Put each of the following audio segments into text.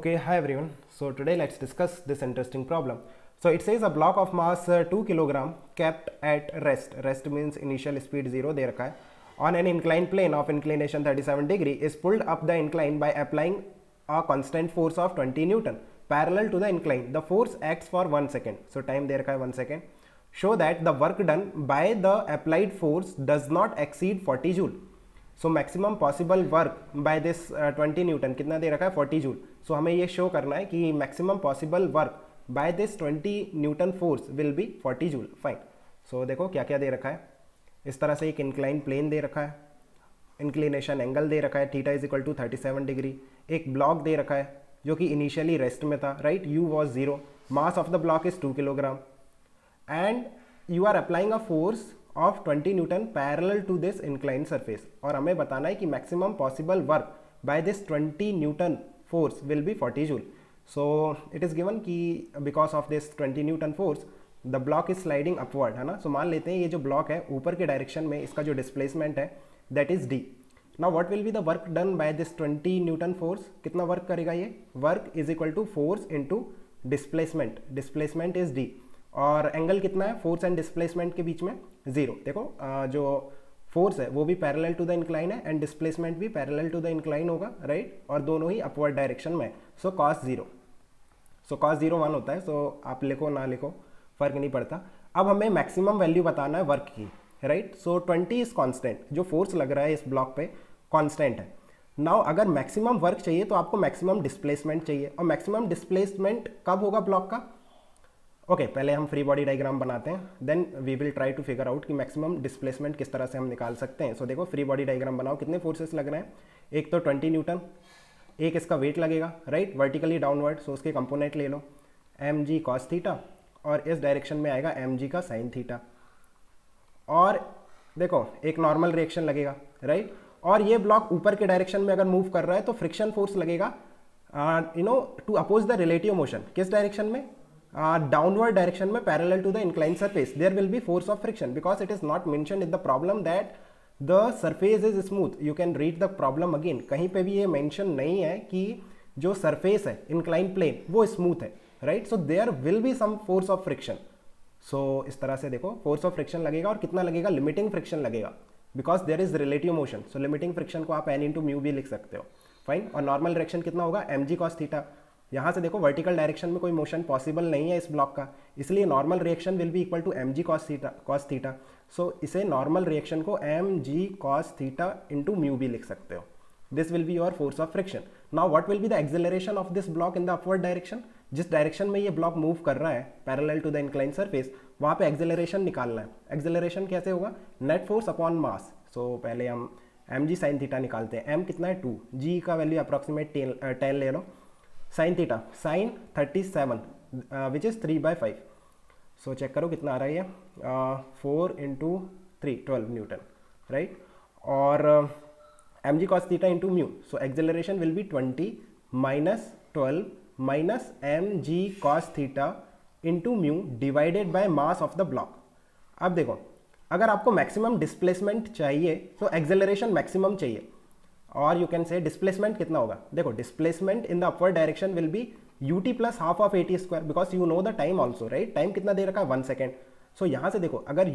Okay, hi everyone. So today let's discuss this interesting problem. So it says a block of mass uh, 2 kilogram kept at rest. Rest means initial speed 0 दे रखा है. On an inclined plane of inclination 37 degree is pulled up the incline by applying a constant force of 20 Newton parallel to the incline. The force acts for 1 second. So time दे रखा है 1 second. Show that the work done by the applied force does not exceed 40 joule. So maximum possible work by this twenty newton कितना दे रखा है forty joule सो हमें ये show करना है कि maximum possible work by this twenty newton force will be forty joule fine so देखो क्या क्या दे रखा है। इस तरह से एक इंक्लाइन प्लेन दे रखा है। इंक्लिनेशन एंगल दे रखा है। Theta is equal to thirty seven degree एक ब्लॉक दे रखा है, जो कि इनिशियली रेस्ट में था right u was zero mass of the block is two kilogram and you are applying a force of 20 newton parallel to this incline surface और हमें बताना है कि maximum possible work by this 20 newton force will be 40 joule so it is given कि because of this 20 newton force the block is sliding upward है ना? सो so, मान लेते हैं ये जो ब्लॉक है ऊपर के डायरेक्शन में इसका जो डिस्प्लेसमेंट है that is d now what will be the work done by this 20 newton force कितना वर्क करेगा ये? Work is equal to force into displacement displacement is d और एंगल कितना है? फोर्स एंड डिस्प्लेसमेंट के बीच में ज़ीरो देखो जो फोर्स है वो भी पैरेलल टू द इंक्लाइन है एंड डिस्प्लेसमेंट भी पैरेलल टू द इंक्लाइन होगा राइट right? और दोनों ही अपवर्ड डायरेक्शन में so cos zero so cos zero one होता है सो so, आप लिखो ना लिखो फ़र्क नहीं पड़ता। अब हमें मैक्सिमम वैल्यू बताना है वर्क की right so twenty is constant जो फोर्स लग रहा है इस ब्लॉक पे कॉन्स्टेंट है। नाउ अगर मैक्सिमम वर्क चाहिए तो आपको मैक्सिमम डिस्प्लेसमेंट चाहिए। और मैक्सिमम डिस्प्लेसमेंट कब होगा ब्लॉक का? ओके okay, पहले हम फ्री बॉडी डायग्राम बनाते हैं. Then we will try to figure out कि मैक्सिमम डिस्प्लेसमेंट किस तरह से हम निकाल सकते हैं. सो so, देखो फ्री बॉडी डायग्राम बनाओ. कितने फोर्सेस लग रहे हैं? एक तो 20 न्यूटन एक इसका वेट लगेगा राइट वर्टिकली डाउनवर्ड सो उसके कंपोनेंट ले लो. एम जी कॉस थीटा और इस डायरेक्शन में आएगा एम जी का साइन थीटा और देखो एक नॉर्मल रिएक्शन लगेगा राइट और ये ब्लॉक ऊपर के डायरेक्शन में अगर मूव कर रहा है तो फ्रिक्शन फोर्स लगेगा you know to oppose the relative motion किस डायरेक्शन में? डाउनवर्ड डायरेक्शन में parallel to the incline surface there will be force of friction because it is not मैं in the problem that the surface is smooth you can read the problem again कहीं पर भी ये mention नहीं है कि जो सर्फेस है इंक्लाइन प्लेन वो स्मूथ है right so there will be some force of friction so इस तरह से देखो फोर्स ऑफ़ फ्रिक्शन लगेगा और कितना लगेगा? लिमिटिंग फ्रिक्शन लगेगा because there is relative motion so limiting friction को आप एन इंटू म्यू भी लिख सकते हो। फाइन और नॉर्मल डायरेक्शन कितना होगा? एम जी कॉस थीटा यहाँ से देखो वर्टिकल डायरेक्शन में कोई मोशन पॉसिबल नहीं है इस ब्लॉक का। इसलिए normal reaction will be equal to m g cos theta cos theta so इसे नॉर्मल रिएक्शन को m g cos theta into mu भी लिख सकते हो। This will be your force of friction now what will be the acceleration of this block in the upward direction जिस direction में ये block move कर रहा है parallel to the incline surface वहाँ पे एक्सेलरेशन निकालना है। एक्सेलरेशन कैसे होगा? Net force upon mass so पहले हम एम जी साइन थीटा निकालते हैं। एम कितना है? टू जी का वैल्यू अप्रॉक्सीमेट टेन ले लो। Sine theta sine thirty seven which is three by five so check करो कितना आ रहा है ये? Four into three twelve newton right और m g cos theta into mu so acceleration will be twenty minus twelve minus m g cos theta into mu divided by mass of the block अब देखो, अगर आपको maximum displacement चाहिए तो acceleration maximum चाहिए। और you can say displacement कितना होगा? देखो displacement in the upward direction will be u t plus half of a t square because you know the time also right time कितना दे रखा? है वन सेकेंड सो यहाँ से देखो, अगर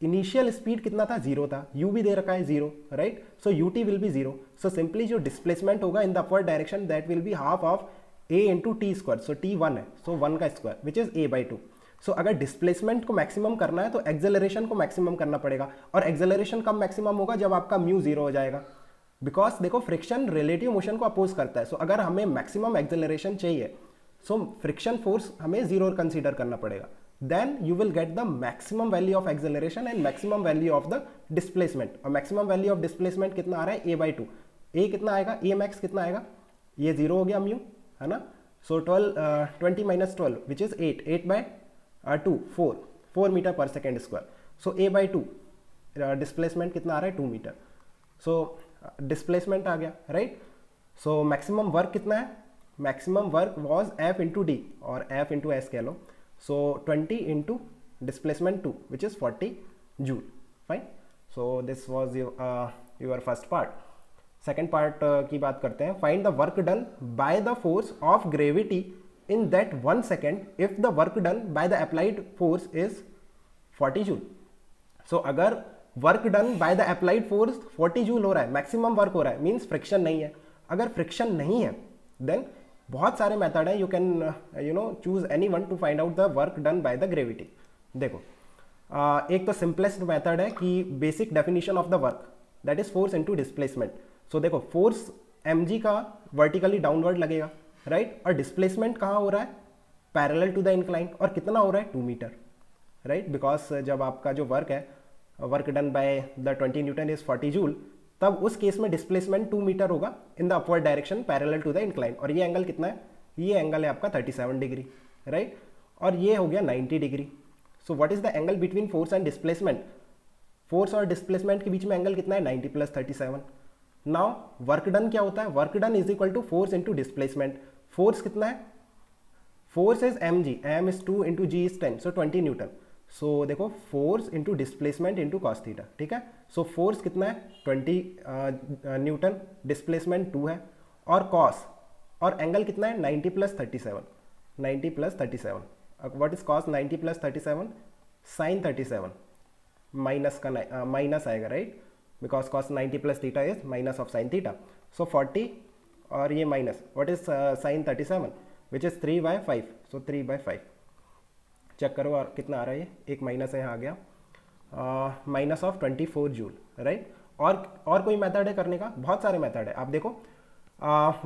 इनिशियल स्पीड कितना था? ज़ीरो था. यू भी दे रखा है zero right so u t will be zero so simply जो डिस्प्लेसमेंट होगा in the upward direction that will be half of a into t square so t one है. सो वन का square which is a by two so अगर displacement को maximum करना है तो acceleration को मैक्सिमम करना पड़ेगा। और एक्सेलरेशन कब मैक्सिमम होगा? जब आपका म्यू ज़ीरो हो जाएगा। बिकॉज़ देखो फ्रिक्शन रिलेटिव मोशन को अपोज करता है। सो so, अगर हमें मैक्सिमम एक्सेलरेशन चाहिए सो फ्रिक्शन फोर्स हमें ज़ीरो कंसीडर करना पड़ेगा। Then you will get the maximum value of acceleration and maximum value of the displacement और मैक्सिमम वैल्यू ऑफ़ डिस्प्लेसमेंट कितना आ रहा है? ए बाई टू ए कितना आएगा? ए मैक्स कितना आएगा? ये ज़ीरो हो गया म्यू है ना? So twelve twenty minus twelve which is eight eight by two four four metre per second square so a by two displacement कितना आ रहा है? टू मीटर सो डिस्प्लेसमेंट आ गया राइट सो मैक्सिमम वर्क कितना है? Maximum work was F into D और F into S कह लो। So twenty into displacement two which is forty joule fine so this was your first part second part की बात करते हैं। Find the work done by the force of gravity in that one second if the work done by the applied force is 40 joule so अगर work done by the applied force 40 joule हो रहा है maximum work हो रहा है means friction नहीं है। अगर फ्रिक्शन नहीं है देन बहुत सारे मेथड है you can you know choose any one to find out the work done by the gravity देखो uh, एक तो सिंपलेस्ट मेथड है कि basic definition of the work that is force into displacement so देखो force M का vertically downward लगेगा right right? और displacement कहाँ हो रहा है? पैरेलल टू द इंक्लाइन और कितना हो रहा है? टू मीटर राइट बिकॉज़ जब आपका जो वर्क है work done by the twenty newton is forty joule तब उस केस में डिस्प्लेसमेंट टू मीटर होगा in the upward direction parallel to the incline और ये एंगल कितना है? ये एंगल है आपका 37 डिग्री राइट और ये हो गया 90 degree so what is the angle between force and displacement force और डिस्प्लेसमेंट के बीच में एंगल कितना है? 90 plus thirty now work done क्या होता है? Work done is equal to force into displacement force कितना है? Force is m g m is two into g is ten so twenty newton so so, देखो force into displacement into cos theta ठीक है? So so, force कितना है? Twenty Newton displacement to है। और cos और एंगल कितना है? Ninety plus thirty seven ninety plus thirty seven what is cos ninety plus thirty seven sine thirty seven minus का माइनस आएगा right because cos ninety plus theta is minus of sine theta so forty और ये minus what is sine thirty seven which is three by five so three by five check करो और कितना आ रहा है एक माइनस है यहाँ आ गया। Minus of twenty four joule right और और कोई मेथड है करने का? बहुत सारे मेथड है। आप देखो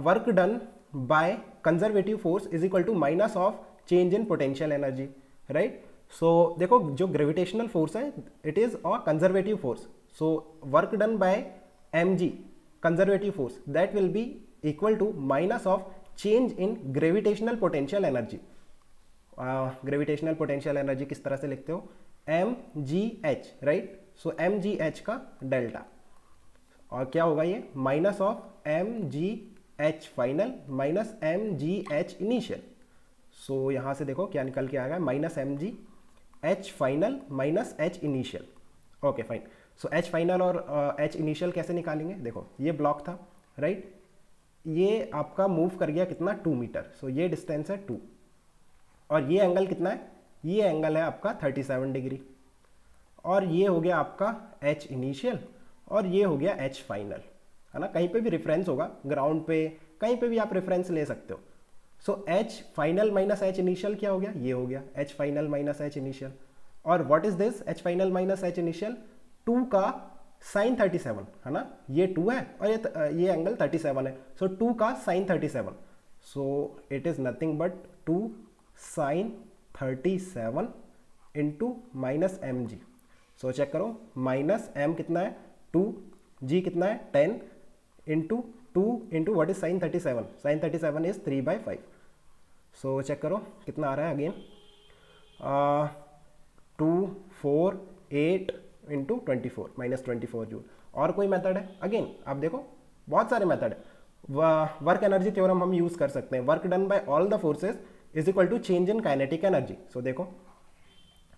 work done by conservative force is equal to minus of change in potential energy right so देखो, जो ग्रेविटेशनल फोर्स है it is a conservative force so work done by m g conservative force that will be equal to minus of change in gravitational potential energy gravitational potential energy किस तरह से लिखते हो? M g h right so m g h का delta और क्या होगा ये? Minus of m g h final minus m g h initial so यहाँ से देखो क्या निकल के आएगा? Minus m g h final minus h initial okay fine so h final और एच uh, इनिशियल कैसे निकालेंगे? देखो ये ब्लॉक था राइट right? ये आपका मूव कर गया कितना? टू मीटर सो ये डिस्टेंस है टू और ये एंगल कितना है? ये एंगल है आपका 37 डिग्री और ये हो गया आपका एच इनिशियल और ये हो गया एच फाइनल है ना? कहीं पे भी रेफरेंस होगा ग्राउंड पे कहीं पे भी आप रेफरेंस ले सकते हो. So h final minus h initial क्या हो गया? ये हो गया. H final minus h initial और what is this h final minus h initial two का साइन थर्टी सेवन है ना? ये टू है और ये ये एंगल थर्टी सेवन है. सो so, टू का sine thirty seven so it is nothing but two sine thirty seven into minus m g so check करो माइनस एम कितना है? टू। जी कितना है? Ten into two into what is sine thirty seven? Sine thirty seven is three by five so check करो, कितना आ रहा है again two, four, eight into twenty four minus twenty four joule और कोई मेथड है? अगेन आप देखो, बहुत सारे मेथड है। वर्क एनर्जी थ्योरम हम यूज़ कर सकते हैं। Work done by all the forces is equal to change in kinetic energy so देखो,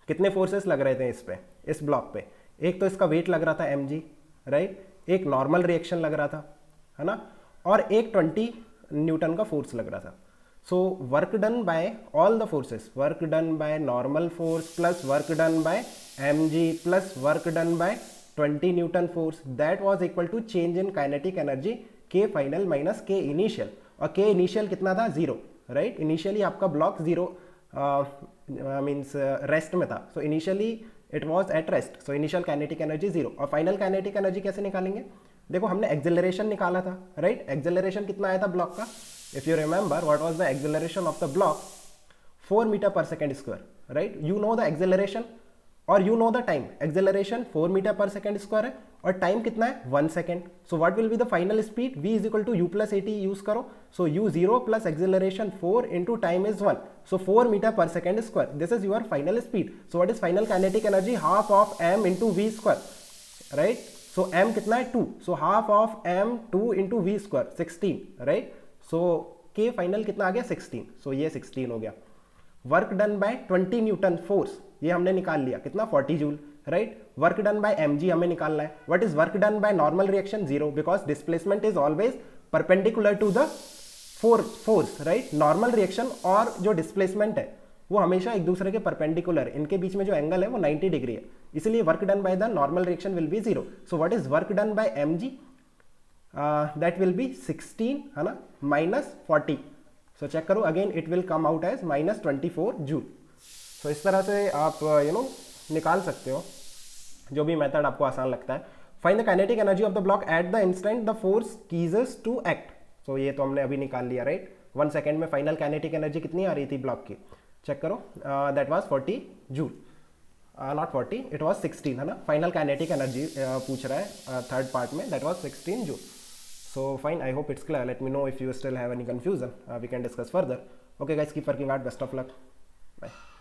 कितने फोर्सेस लग रहे थे इस पे, इस ब्लॉक पे? एक तो इसका वेट लग रहा था एमजी राइट एक नॉर्मल रिएक्शन लग रहा था, है ना? और एक 20 न्यूटन का फोर्स लग रहा था। So work done by all the forces work done by normal force plus work done by M G plus work done by 20 newton force that was equal to change in kinetic energy K final minus K initial और K initial कितना था? Zero right initially आपका block zero means rest में था. So initially it was at rest so initial kinetic energy zero और final kinetic energy कैसे निकालेंगे? देखो, हमने एक्सेलरेशन निकाला था राइट right? एक्सेलरेशन कितना आया था ब्लॉक का? If you remember what was the acceleration of the block four metre per second square right you know the acceleration और you know the time acceleration four metre per second square है और time कितना है? One second so what will be the final speed v is equal to U plus AT use करो. So U zero plus acceleration four into time is one so four metre per second square this is your final speed so what is final kinetic energy half of m into V square right so m कितना है? Two so half of m two into V square sixteen right so k final कितना आ गया? Sixteen so so, ये sixteen हो गया. Work done by twenty newton force ये हमने निकाल लिया. कितना? Forty joule right work done by M हमें निकालना है। What is work done by normal reaction zero because displacement is always perpendicular to the for force right normal reaction और जो डिस्प्लेसमेंट है वो हमेशा एक दूसरे के परपेंडिकुलर इनके बीच में जो एंगल है वो 90 डिग्री है। इसलिए work done by the normal reaction will be zero so what is work done by M G that will be 16 है ना? माइनस 40 सो चेक करो। Again it will come out as minus twenty four joule so इस तरह से आप you uh, no know, निकाल सकते हो जो भी मेथड आपको आसान लगता है। Find the kinetic energy of the block at the instant the force ceases to act so ये तो हमने अभी निकाल लिया राइट वन सेकेंड में फाइनल काइनेटिक एनर्जी कितनी आ रही थी ब्लॉक की? चेक करो। That was 40 joule not 40 it was 16 है ना? फाइनल काइनेटिक एनर्जी पूछ रहा है थर्ड uh, पार्ट में that was 16 joule so fine I hope it's clear let me know if you still have any confusion. We can discuss further okay okay guys keep working best of luck bye.